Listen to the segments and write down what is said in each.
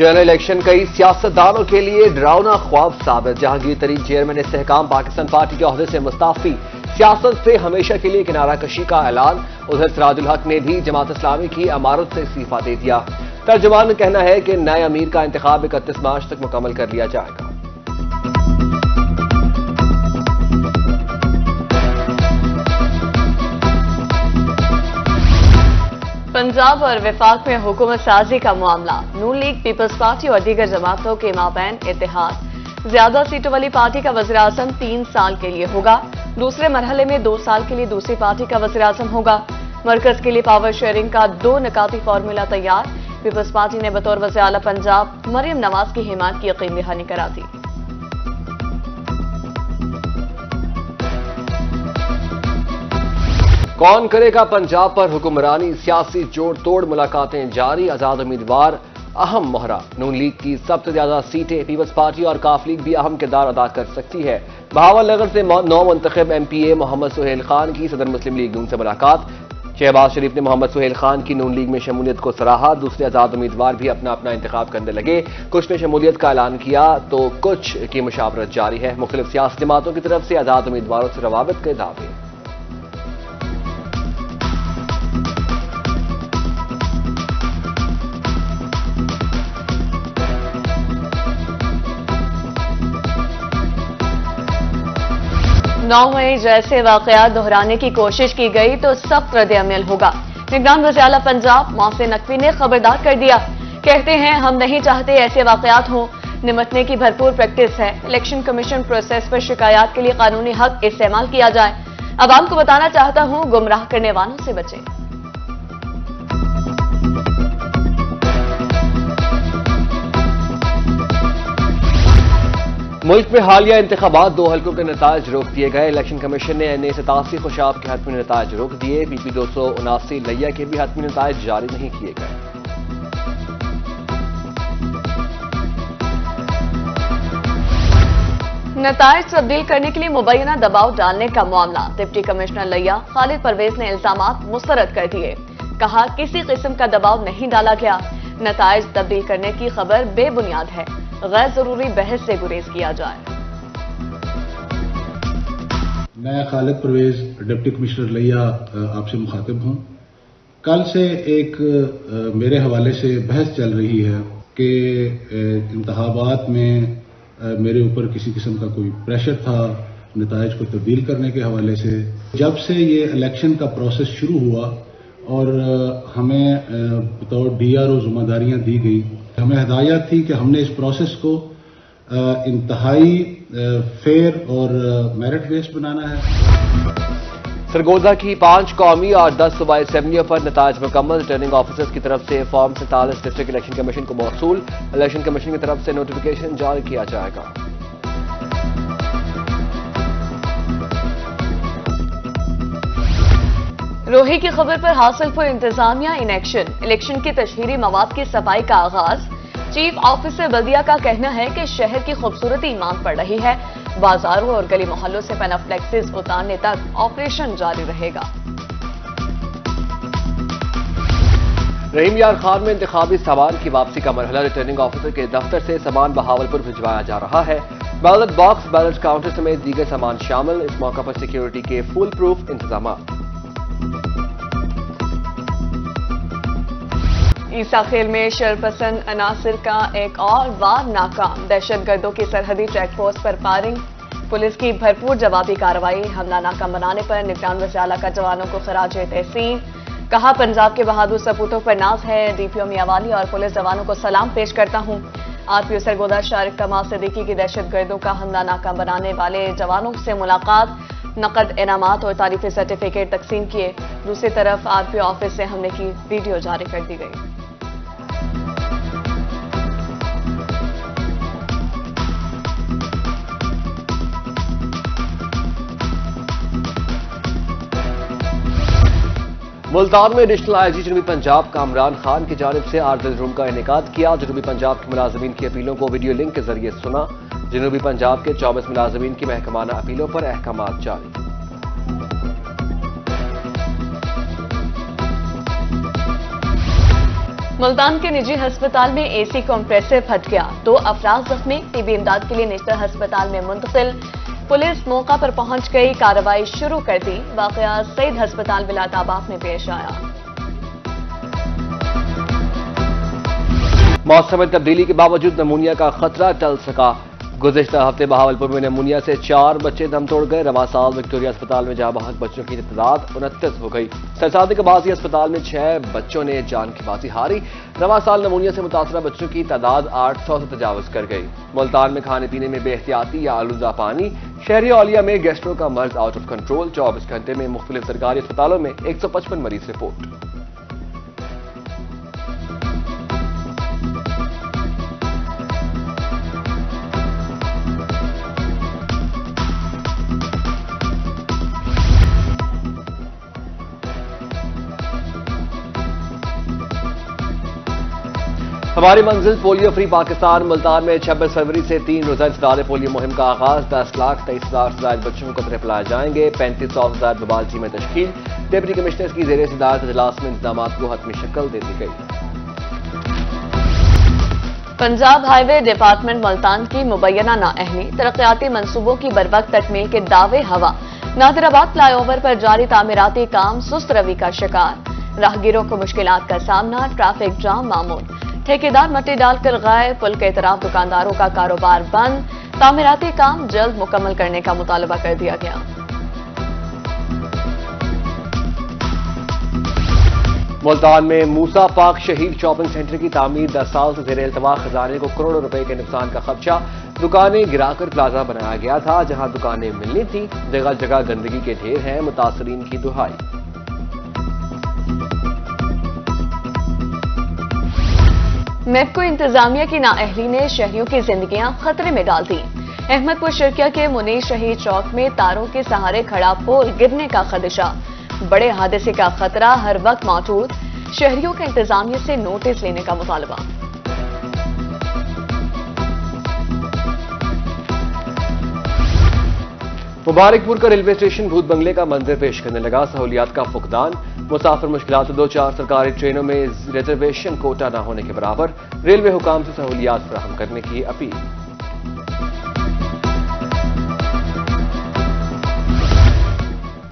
General election कई सियासतदानों के लिए डरावना ख्वाब साबित। जहांगीर तरीन चेयरमैन इस्तेकाम पाकिस्तान पार्टी के अहदे से मुस्ताफी। सियासत से हमेशा के लिए किनारा कशी का ऐलान। उधर सराजुल हक ने भी जमात इस्लामी की अमारत से इस्तीफा दे दिया। तर्जुमान कहना है कि नए अमीर का इंतबाब इकतीस मार्च तक मुकम्मल कर लिया जाएगा। पंजाब और विफाक में हुकूमत साजी का मामला। नून लीग पीपल्स पार्टी और दीगर जमातों के माबैन इतिहाद ज़्यादा सीटों वाली पार्टी का वजी अजम तीन साल के लिए होगा। दूसरे मरहले में दो साल के लिए दूसरी पार्टी का वजी अजम होगा। मरकज के लिए पावर शेयरिंग का दो नकाती फार्मूला तैयार। पीपल्स पार्टी ने बतौर वजी अला पंजाब मरियम नवाज़ की हिमायत की यकीन दहानी करा दी। कौन करेगा पंजाब पर हुक्मरानी सियासी जोड़ तोड़ मुलाकातें जारी? आज़ाद उम्मीदवार अहम मोहरा। नून लीग की सबसे ज़्यादा सीटें पीपल्स पार्टी और काफ लीग भी अहम किरदार अदा कर सकती है। बहावल नगर से नौ मुंतब M P A Mohammad Suhail Khan की सदर मुस्लिम लीग नून से मुलाकात। शहबाज शरीफ ने मोहम्मद सुहेल खान की नून लीग में शमूलियत को सराहा। दूसरे आज़ाद उम्मीदवार भी अपना अपना इंतज़ाम करने लगे। कुछ ने शमूलियत का ऐलान किया तो कुछ की मुशावरत जारी है। मुख्तलिफ़ सियासी जमातों की तरफ़ से आज़ाद उम्मीदवारों से रवाबत के दावे। नौ मई जैसे वाकयात दोहराने की कोशिश की गई तो सख्त रद्द अमल होगा। निगरान वजाला पंजाब मौसे नकवी ने खबरदार कर दिया। कहते हैं, हम नहीं चाहते ऐसे वाकयात हों। निमटने की भरपूर प्रैक्टिस है। इलेक्शन कमीशन प्रोसेस पर शिकायत के लिए कानूनी हक इस्तेमाल किया जाए। अवाम को बताना चाहता हूँ, गुमराह करने वालों से बचें। मुल्क में हालिया इंतबात दो हल्कों के नतज रोक दिए गए। इलेक्शन कमीशन ने एन ए सतासी खुशाब के हतमी नतज रोक दिए। पीपी दो सौ उनासी लैया के भी हतमी नतज जारी नहीं किए गए। नतज तब्दील करने के लिए मुबैना दबाव डालने का मामला। डिप्टी कमिश्नर लैया खालिद परवेज ने इल्ज़ाम मुस्तरद कर दिए। कहा, किसी किस्म का दबाव नहीं डाला गया। नतज तब्दील करने की खबर बेबुनियाद है। गैर ज़रूरी बहस से गुरेज किया जाए। मैं खालिद परवेज डिप्टी कमिश्नर लिया आपसे मुखातिब हूँ। कल से एक मेरे हवाले से बहस चल रही है कि इंतबात में मेरे ऊपर किसी किस्म का कोई प्रेशर था नतज को तब्दील करने के हवाले से। जब से ये इलेक्शन का प्रोसेस शुरू हुआ और हमें बतौर डी आर ओ जिम्मेदारियाँ दी गई हमें हदायत थी कि हमने इस प्रोसेस को इंतहाई फेयर और मेरिट बेस्ड बनाना है। सरगोजा की पाँच कौमी और दस सूबाई असम्बलियों पर नताज मुकम्मल रिटर्निंग ऑफिसर्स की तरफ़ से फॉर्म सैंतालीस डिस्ट्रिक्ट इलेक्शन कमीशन को मौसू। इलेक्शन कमीशन की तरफ़ से नोटिफिकेशन जारी किया जाएगा। रोही की खबर पर हासिल पर इंतजामिया इन एक्शन। इलेक्शन की तशहरी मवाद की सफ़ाई का आगाज़। चीफ ऑफिसर बल्दिया का कहना है कि शहर की खूबसूरती मांग पड़ रही है। बाजारों और गली मोहल्लों से पेनाफ्लेक्सिस उतारने तक ऑपरेशन जारी रहेगा। रहीम यार खान में इंतबी सामान की वापसी का मरहला। रिटर्निंग ऑफिसर के दफ्तर से सामान बहावलपुर भिजवाया जा रहा है। बैलेट बॉक्स बैलेट काउंटर समेत दीगर सामान शामिल। इस मौका पर सिक्योरिटी के फुल प्रूफ इंतज़ाम ईसा खेल में शरपसंद अनासर का एक और वार नाकाम। दहशत गर्दों की सरहदी चेक पोस्ट पर फायरिंग पुलिस की भरपूर जवाबी कार्रवाई। हमला नाकाम बनाने पर निगरान वजाला का जवानों को खराज तहसीन कहा, पंजाब के बहादुर सपूतों पर नाज है। डीपीओ मियावाली और पुलिस जवानों को सलाम पेश करता हूँ। आरपीओ सरगोदा शारिक कमाल सिद्दीकी की दहशत गर्दों का हमला नाकाम बनाने वाले जवानों से मुलाकात। नकद इनामत और तारीफी सर्टिफिकेट तकसीम किए। दूसरी तरफ़ आरपीओ ऑफ़िस से हमले की वीडियो जारी कर दी गई। मुल्तान में एडिशनल आईजी जनूबी पंजाब कामरान खान की जानब से आर्जल रूम का इनका किया। जनूबी पंजाब के मुलाजमीन की अपीलों को वीडियो लिंक के ज़रिए सुना। जनूबी पंजाब के चौबीस मुलाजमीन की महकमाना अपीलों पर अहकाम जारी। मुल्तान के निजी अस्पताल में एसी कॉम्प्रेसर फट गया। दो अफराज जख्मी। टीबी इमदाद के लिए नेशनल अस्पताल में मुंतकिल। पुलिस मौका पर पहुँच गई, कार्रवाई शुरू कर दी। वाकया सईद अस्पताल बिलाताबाद में पेश आया। मौसम में तब्दीली के बावजूद नमूनिया का खतरा टल सका। गुजशत हफ़्ते बहावलपुर में नमूनिया से चार बच्चे दम तोड़ गए। रवा साल विक्टोरिया अस्पताल में जहाँ बहक बच्चों की तादाद उनतीस हो गई। सरसादी के बाजी अस्पताल में छह बच्चों ने जान की बाजी हारी। रवा साल नमूनिया से मुतासर बच्चों की तादाद आठ सौ से तजावज कर गई। मुल्तान में खाने पीने में बेहतियाती या आलूदा पानी। शहरी औलिया में गेस्ट्रो का मर्ज आउट ऑफ़ कंट्रोल चौबीस घंटे में मुख्तलिफ़ सरकारी अस्पतालों में एक सौ पचपन मरीज़ रिपोर्ट। हमारी मंजिल, पोलियो फ्री पाकिस्तान, मुल्तान में 26 फरवरी से तीन रोजा सदार पोलियो मुहिम का आगाज़। दस लाख तेईस हज़ार ज़्यादा बच्चों को कतरे पिलाए जाएँगे। पैंतीस सौ हज़ार बबाल टीमें तश्कील। डिप्टी कमिश्नर की जेर सदारत इजलास में इंतज़ाम को हतमी शक्ल दे दी गई। पंजाब हाईवे डिपार्टमेंट मुल्तान की मुबैना नाअहली तरक्याती मनसूबों की बर वक्त तकमील के दावे हवा। नादिराबाद फ्लाईओवर पर जारी तामीराती काम सुस्त रवि का शिकार। राहगीरों को मुश्किल का सामना, ट्रैफ़िक जाम मामूल। ठेकेदार मट्टी डालकर गाय पुल के तरफ़ दुकानदारों का कारोबार बंद, तामीराती काम जल्द मुकम्मल करने का मुतालबा कर दिया गया। मुल्तान में मूसा पाक शहीद शॉपिंग सेंटर की तामीर दस साल से जेर अल्तवा खजाने को करोड़ों रुपए के नुकसान का खदशा दुकानें गिराकर प्लाजा बनाया गया था, जहाँ दुकानें मिलनी थी। जगह जगह गंदगी के ढेर हैं, मुतासरीन की दुहाई। मेपको इंतजामिया की नाअहली ने शहरियों की जिंदगियाँ खतरे में डाल दी। अहमदपुर शिरकिया के मुनीर शहीद चौक में तारों के सहारे खड़ा पोल गिरने का खदशा। बड़े हादसे का खतरा हर वक्त मौजूद। शहरियों के इंतजामिया से नोटिस लेने का मुतालबा। मुबारकपुर का रेलवे स्टेशन भूत बंगले का मंजर पेश करने लगा। सहूलियात का फुकदान। मुसाफिर मुश्किल से दो चार सरकारी ट्रेनों में रिजर्वेशन कोटा न होने के बराबर। रेलवे हुकाम से सहूलियात फराहम करने की अपील।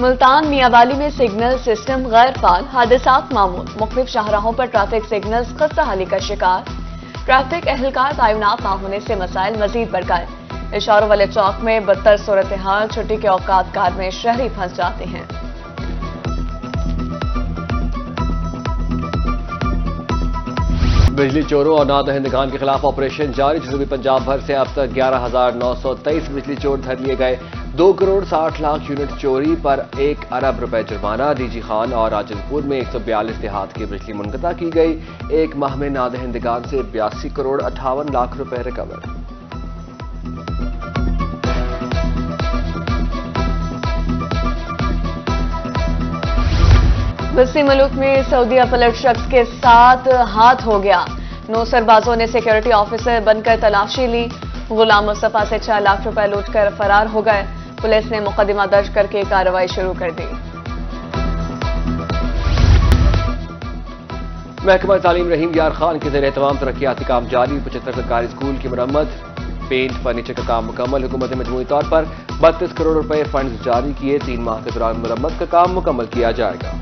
मुल्तान मियावाली में सिग्नल सिस्टम गैर फाल हादसा मामूल। मुख्तलिफ़ शाहराहों पर ट्रैफ़िक सिग्नल्स खस्ता हाली का शिकार। ट्रैफ़िक अहलकार तयनात न होने से मसाइल मजीद बढ़ गए इशारों वाले चौक में बदतर सूरत हाल छुट्टी के औकात कार में शहरी फंस जाते हैं। बिजली चोरों और नादहिंदगान के खिलाफ ऑपरेशन जारी जनूबी पंजाब भर से अब तक ग्यारह हज़ार नौ सौ तेईस बिजली चोर धर लिए गए। दो करोड़ साठ लाख यूनिट चोरी पर एक अरब रुपए जुर्माना। डीजी खान और राजनपुर में एक सौ बयालीस देहात की बिजली मुनकता की गई। एक माह में नादहिंदगान से बयासी करोड़ अठावन लाख रुपए रिकवर। बस्ती मुल्क में सऊदिया पलट शख्स के साथ हाथ हो गया। नौ सरबाजों ने सिक्योरिटी ऑफिसर बनकर तलाशी ली। गुलाम मुस्तफ़ा से छह लाख रुपए लूटकर फरार हो गए। पुलिस ने मुकदमा दर्ज करके कार्रवाई शुरू कर दी। महकमा तालीम रहीम यार खान के ज़रिए तमाम तरक्याती काम जारी। पचहत्तर सरकारी स्कूल की मरम्मत, पेंट, फर्नीचर का काम मुकम्मल। हुकूमत ने मजमू तौर पर बत्तीस करोड़ रुपए फंड जारी किए। तीन माह के दौरान मरम्मत का काम मुकम्मल किया जाएगा।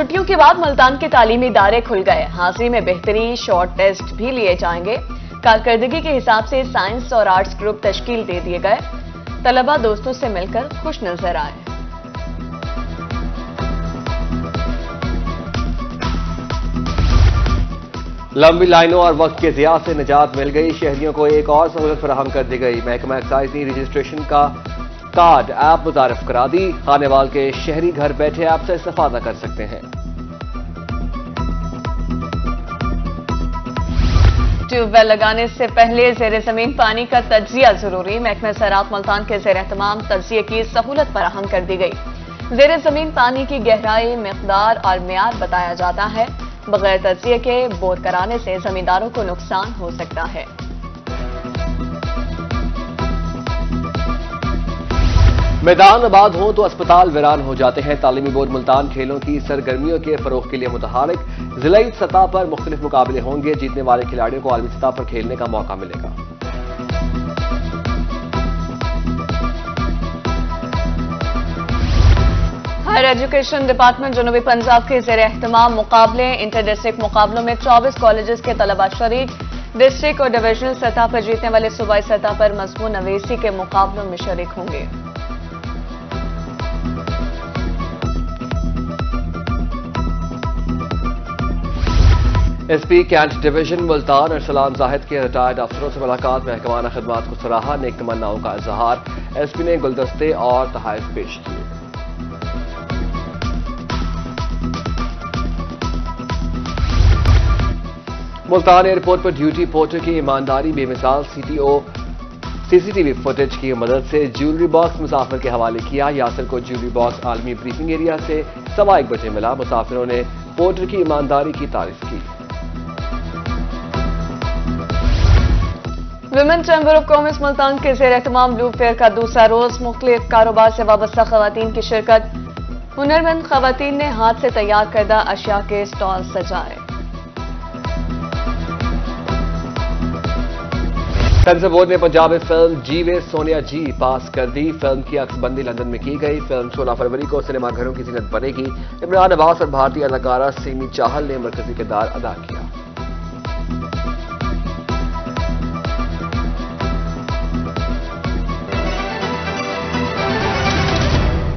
छुट्टियों के बाद मुल्तान के तालीमी इदारे खुल गए। हाजिरी में बेहतरी शॉर्ट टेस्ट भी लिए जाएँगे। कारकर्दगी के हिसाब से साइंस और आर्ट्स ग्रुप तश्कील दे दिए गए। तलबा दोस्तों से मिलकर खुश नज़र आए। लंबी लाइनों और वक्त के जिया से निजात मिल गई। शहरियों को एक और सहूलत फराहम कर दी गई। महकमा एक्साइज ने रजिस्ट्रेशन का कार्ड ऐप मुतारफ करा दी। खानेवाल के शहरी घर बैठे ऐप से इस्तेफादा कर सकते हैं। ट्यूबवेल लगाने से पहले जेर ज़मीन पानी का तजिया ज़रूरी। महकमे सरात मुल्तान के जेर तमाम तजिए की सहूलत फराहम कर दी गई। जेर ज़मीन पानी की गहराई, मकदार और मैार बताया जाता है। बगैर तजिए के बोर कराने से जमींदारों को नुकसान हो सकता है। मैदान आबाद हो तो अस्पताल वीरान हो जाते हैं। तालीमी बोर्ड मुल्तान खेलों की सरगर्मियों के फरोख के लिए मुतहरक। जिलाई सतह पर मुख्तलिफ़ मुकाबले होंगे। जीतने वाले खिलाड़ियों को आलमी सतह पर खेलने का मौका मिलेगा। हायर एजुकेशन डिपार्टमेंट जनूबी पंजाब के जेर अहतमाम मुकाबले इंटर डिस्ट्रिक्ट मुकाबलों में 24 कॉलेजेस के तलबा शरीक। डिस्ट्रिक्ट और डिविजनल सतह पर जीतने वाले सूबाई सतह पर मजमून अवेसी के मुकाबलों में शरीक होंगे। एसपी कैंट डिवीज़न मुल्तान और सलाम जाहिद के रिटायर्ड अफसरों से मुलाकात, महकमाना खदमात को सराहा, नेक तमन्नाओं का इजहार। एसपी ने गुलदस्ते और तहाइफ पेश किए मुल्तान एयरपोर्ट पर ड्यूटी पोर्टर की ईमानदारी बेमिसाल सीटीओ सीसीटीवी फुटेज की मदद से ज्वेलरी बॉक्स मुसाफिर के हवाले किया। यासर को ज्वेलरी बॉक्स आलमी ब्रीफिंग एरिया से सवा एक बजे मिला। मुसाफिरों ने पोर्टर की ईमानदारी की तारीफ़ की। Women chamber of commerce Multan के जेर एहतमाम ब्लू फेयर का दूसरा रोज मुख्तलिफ़ कारोबार से वाबस्ता खातन की शिरकत हुनरमंद खातन ने हाथ से तैयार करदा अशिया के स्टॉल सजाए बोर्ड ने पंजाबी फ़िल्म जीवे सोनिया जी पास कर दी फ़िल्म की अक्सबंदी लंदन में की गई फ़िल्म 16 फरवरी को सिनेमाघरों की जीनत बनेगी इमरान अब्बास और भारतीय अदाकारा सीमी चाहल ने मरकजी किरदार अदा किया